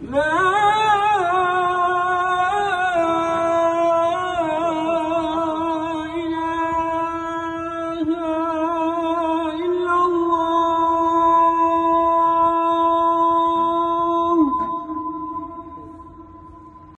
لا